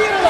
Gabriel!